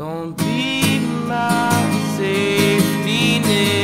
Don't be my safety net.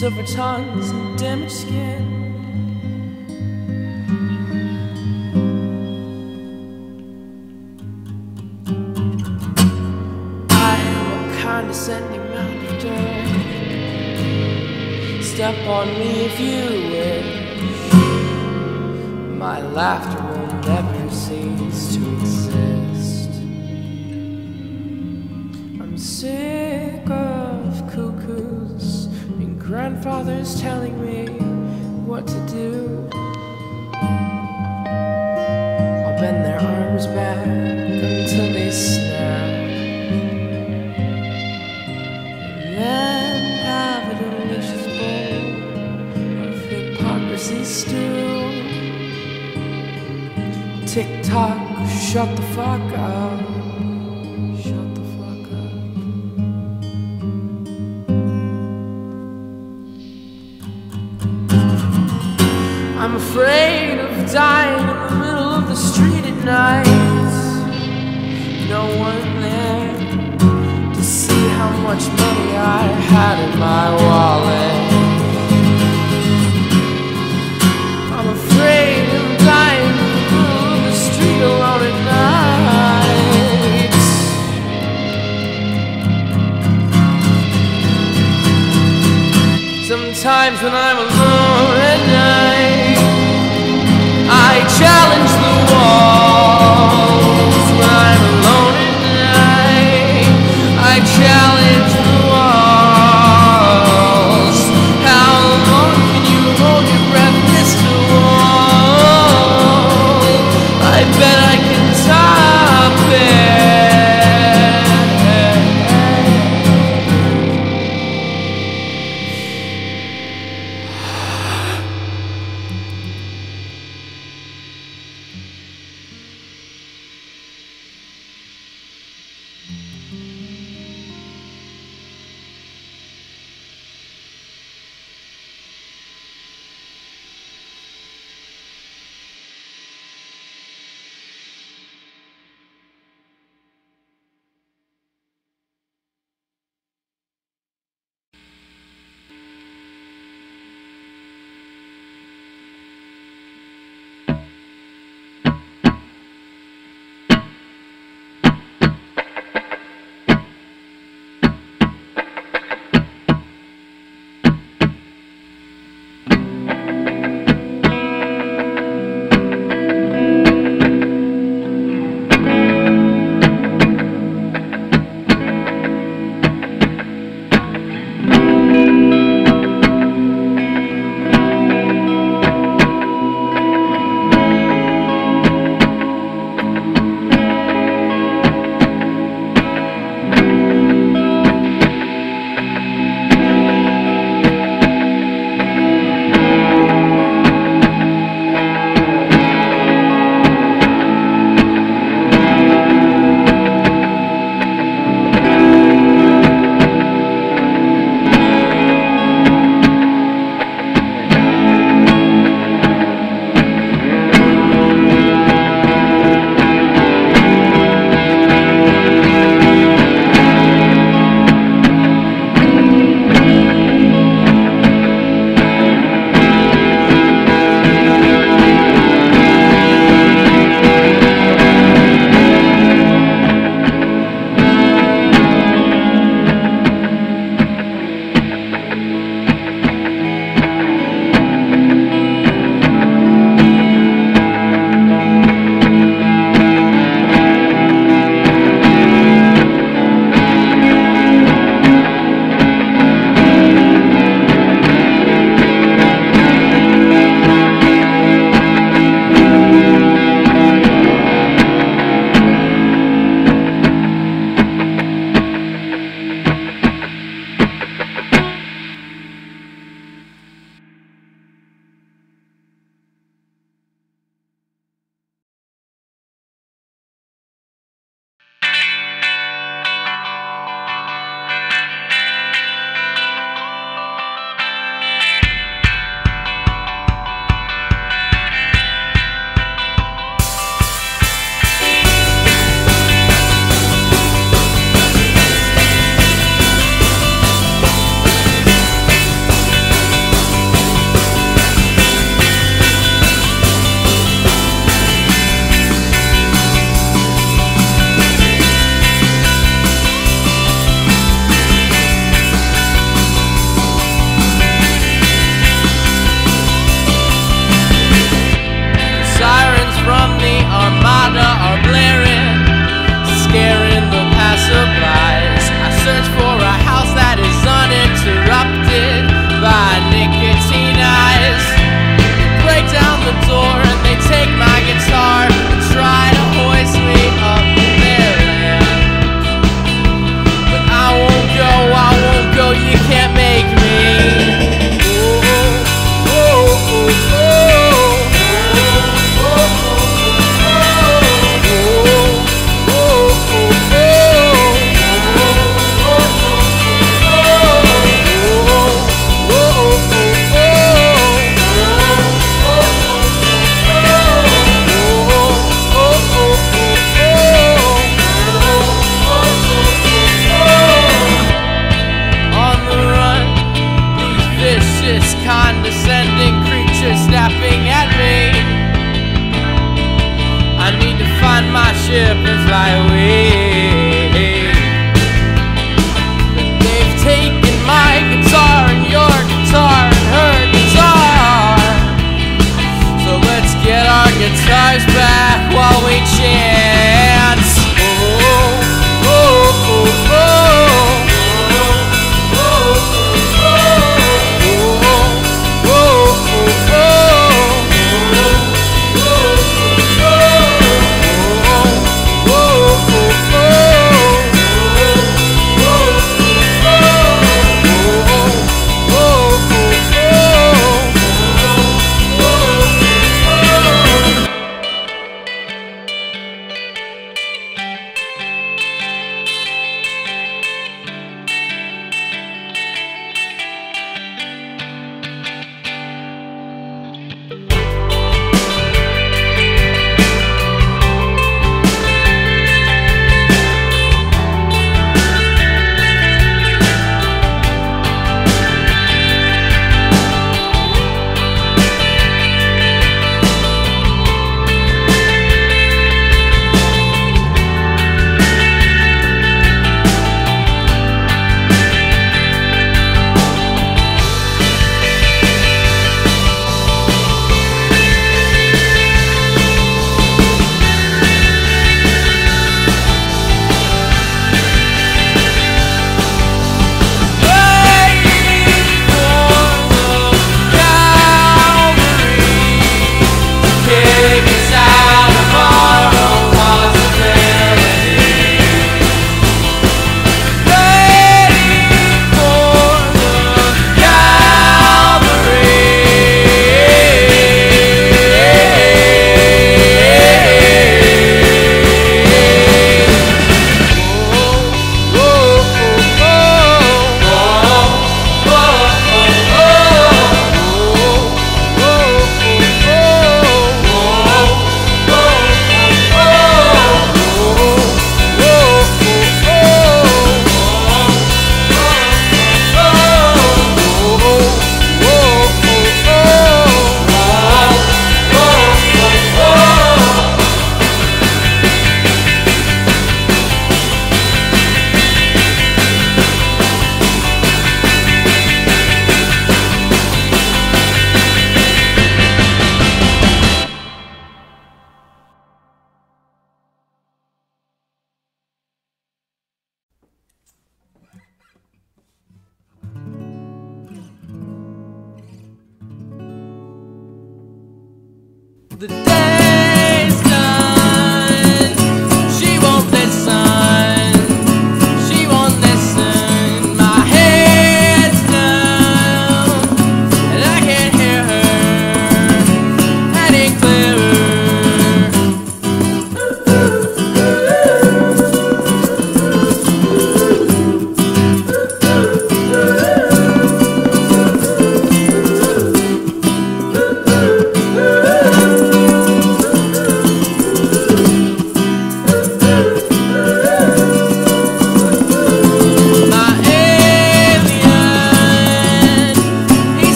silver tongues and damaged skin. I am a condescending mountain Step on me if you times when I'm alone.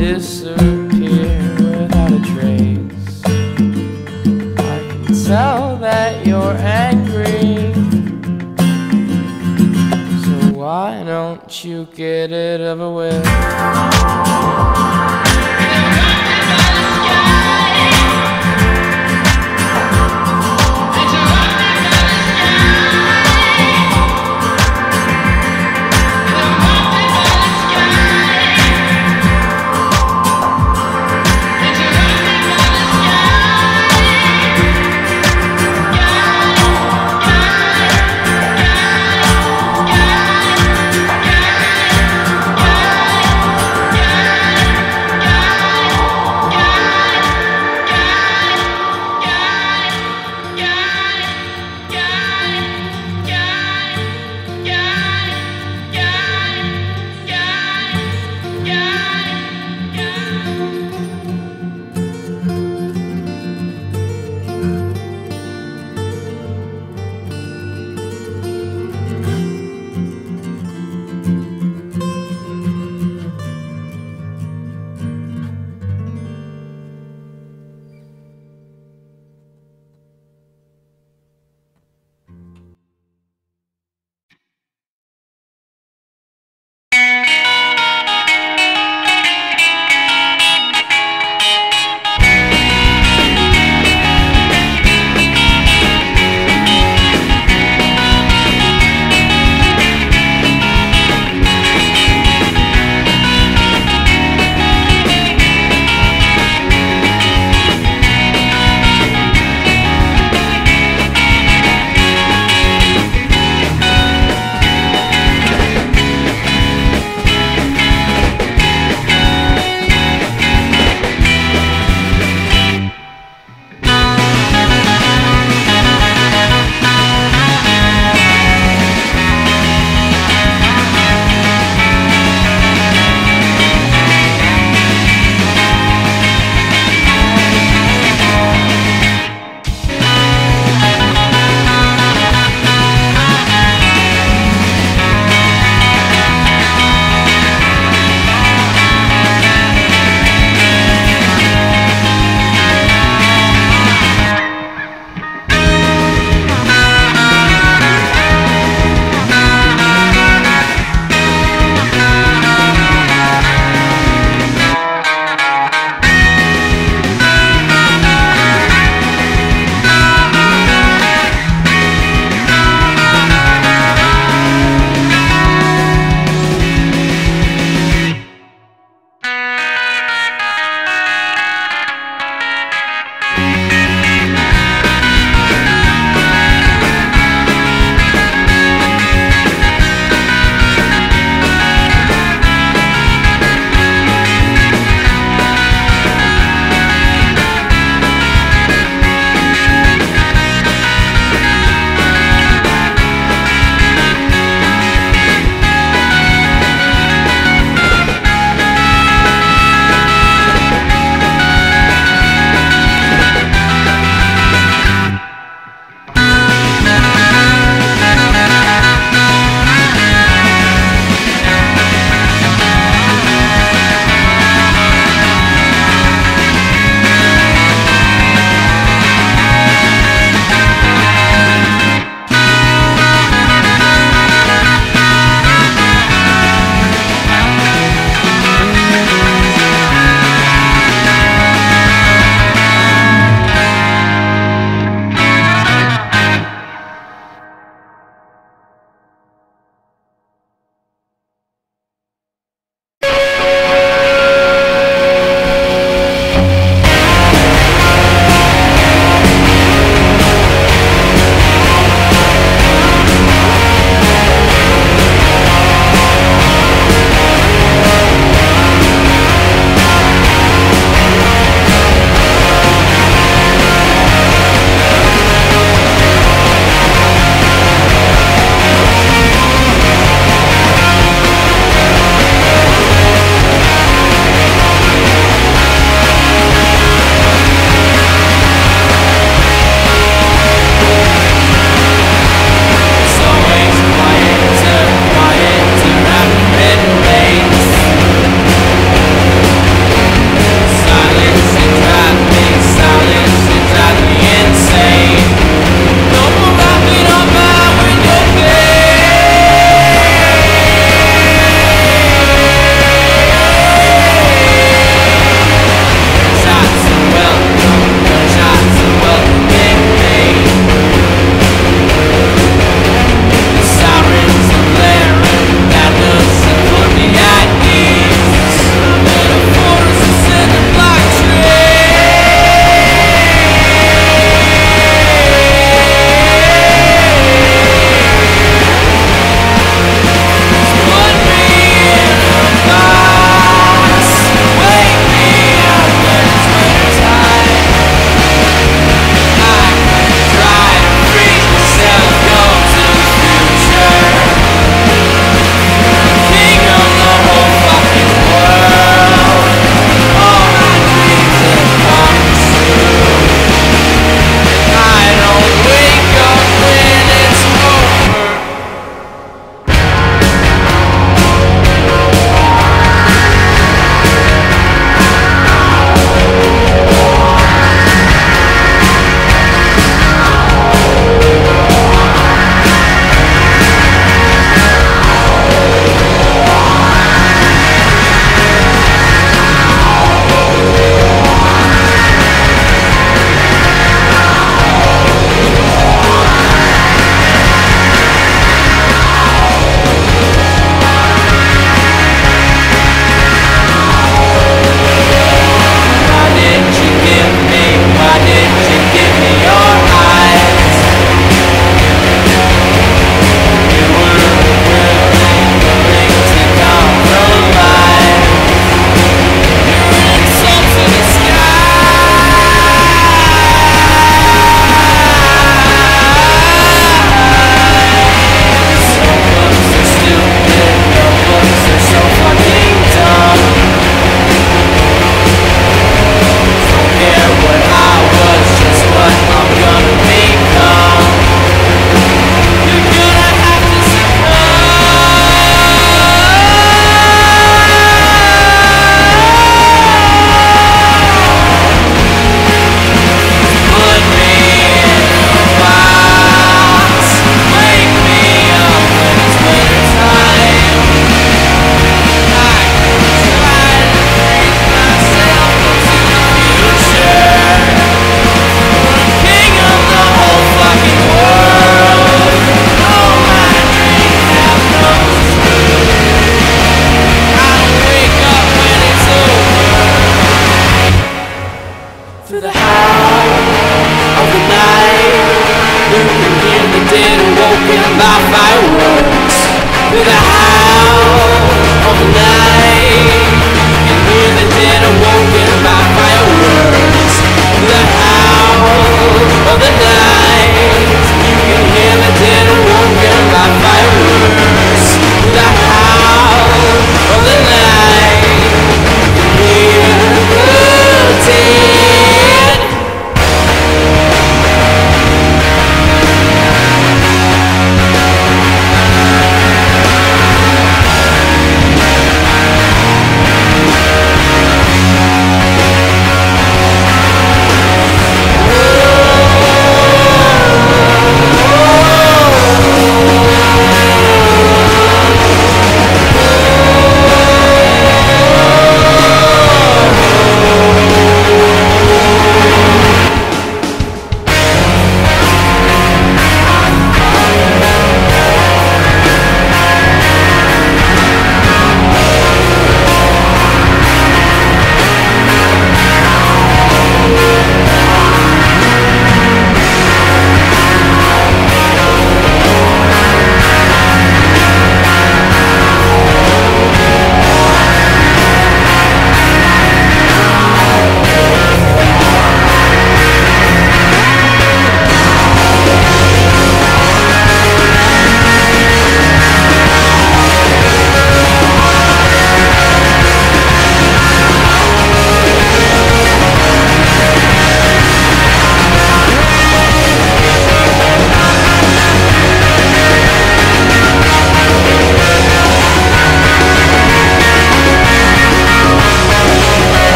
disappear without a trace. I can tell that you're angry. So why don't you get it over with?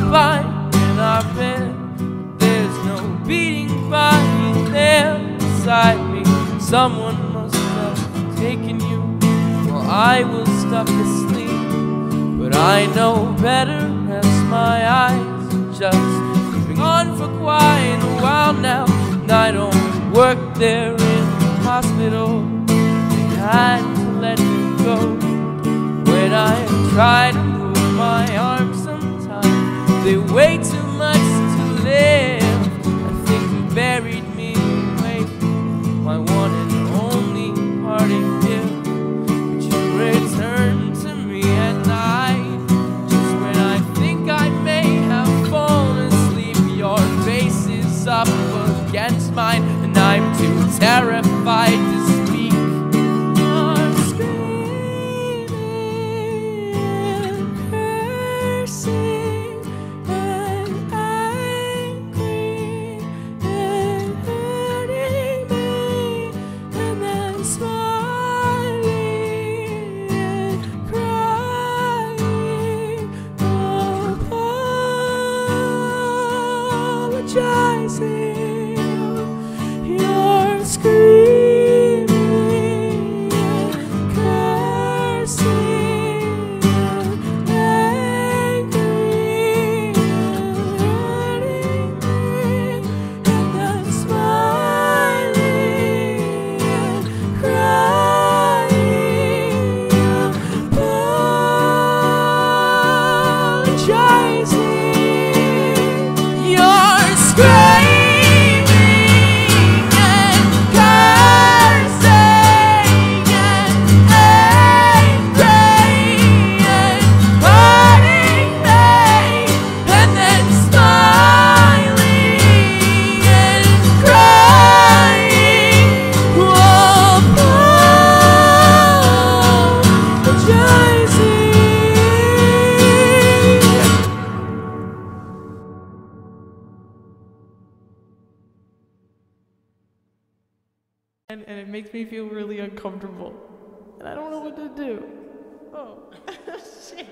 in our bed. There's no beating fire there beside me. Someone must have taken you, or I will stuck asleep. But I know better as my eyes just been on for quite a while now. And I don't work there in the hospital. They had to let me go when I tried to move my arms. They way too much to live. I think I'm and, it makes me feel really uncomfortable. And I don't know what to do. Oh, shit.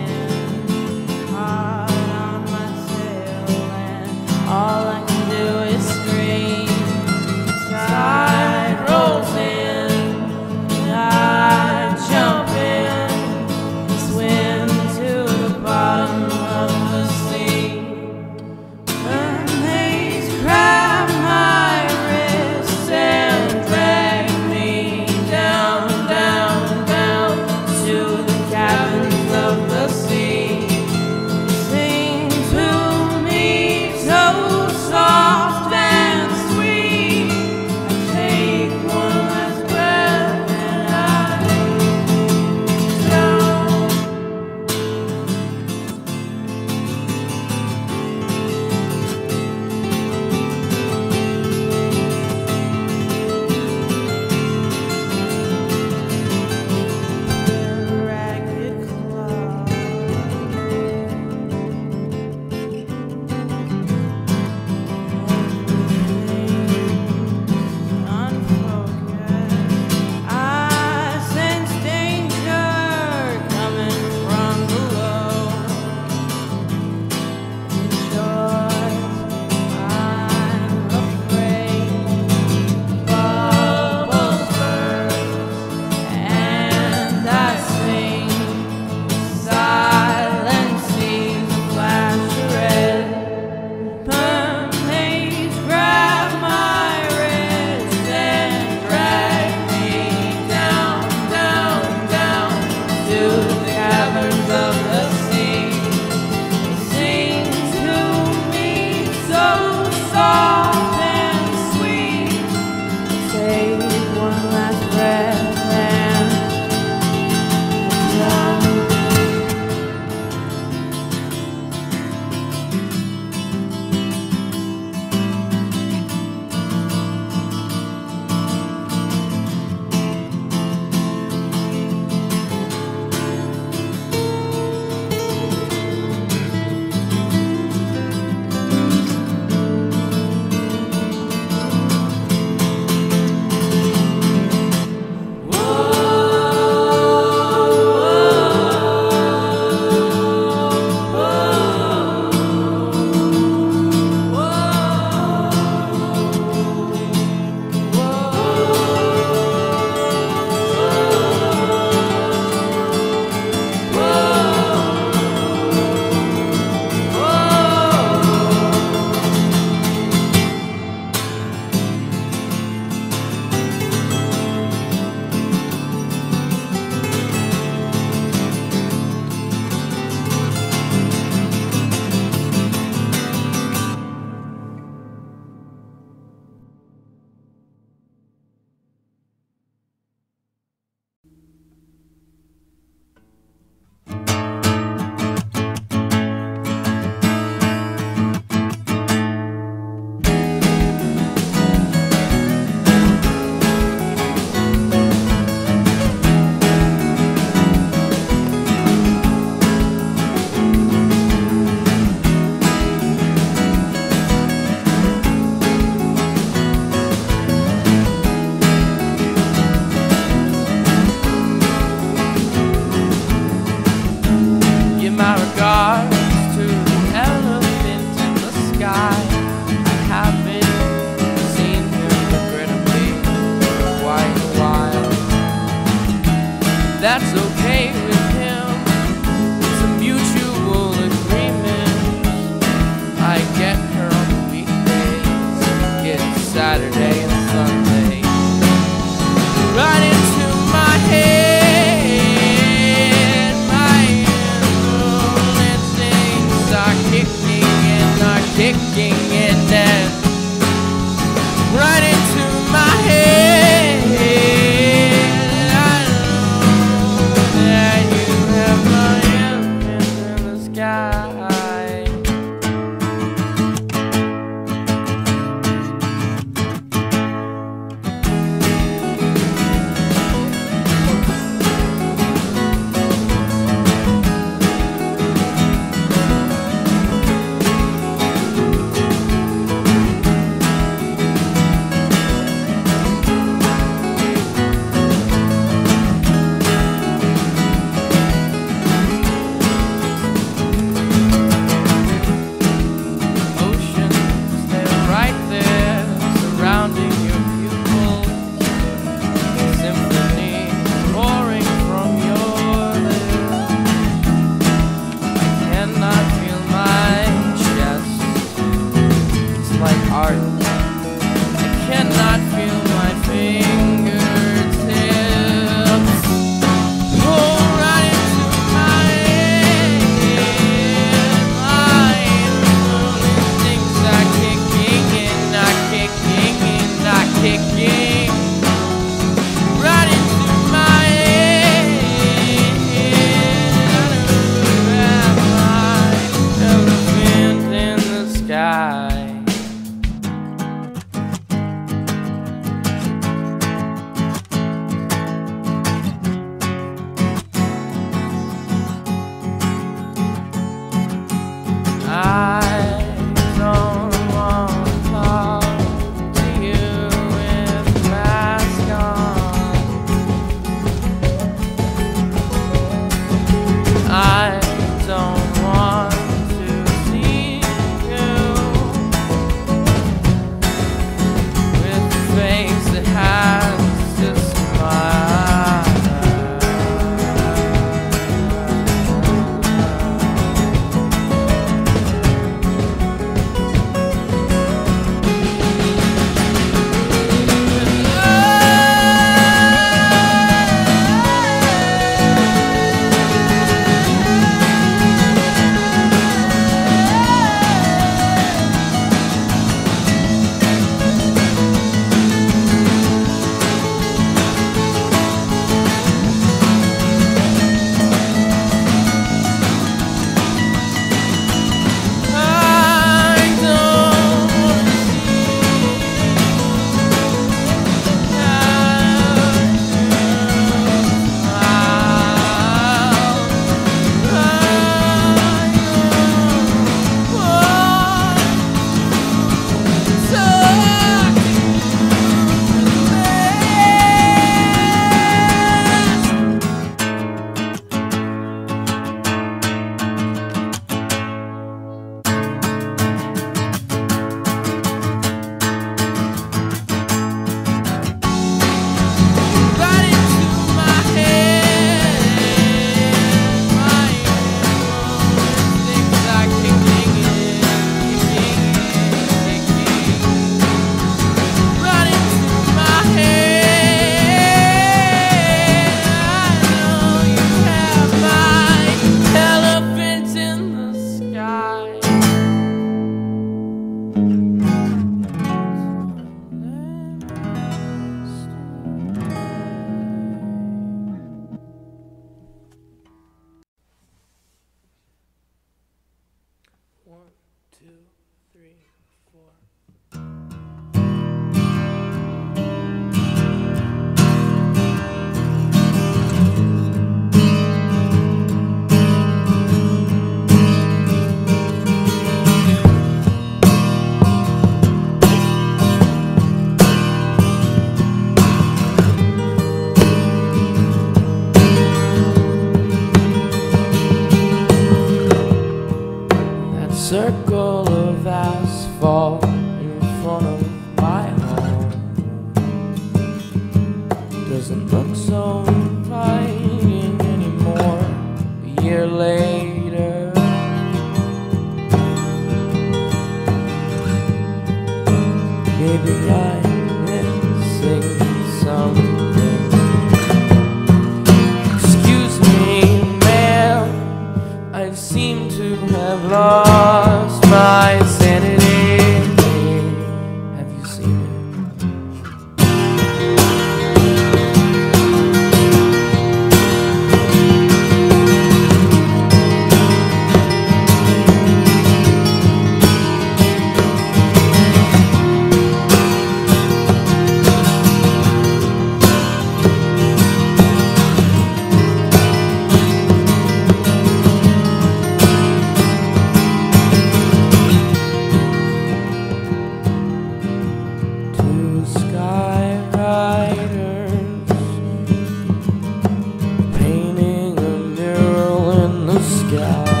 The sky.